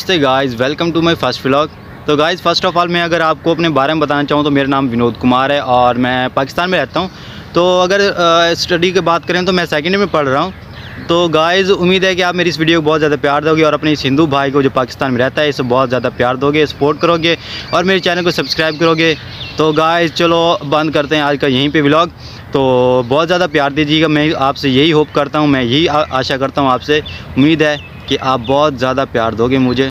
नमस्ते guys welcome to my first vlog तो guys first of all मैं अगर आपको अपने बारे में बताना चाहूँ तो मेरा नाम विनोद कुमार है और मैं पाकिस्तान में रहता हूँ। तो अगर स्टडी की बात करें तो मैं सेकेंड में पढ़ रहा हूँ। तो गाइज़ उम्मीद है कि आप मेरी इस वीडियो को बहुत ज़्यादा प्यार दोगे और अपने इस हिंदू भाई को जो पाकिस्तान में रहता है, इसे बहुत ज़्यादा प्यार दोगे सपोर्ट करोगे और मेरे चैनल को सब्सक्राइब करोगे। तो गाइज़ चलो, बंद करते हैं आज का यहीं पे व्लॉग तो बहुत ज़्यादा प्यार दीजिएगा। मैं आपसे यही होप करता हूँ, मैं यही आशा करता हूँ आपसे। उम्मीद है कि आप बहुत ज़्यादा प्यार दोगे मुझे।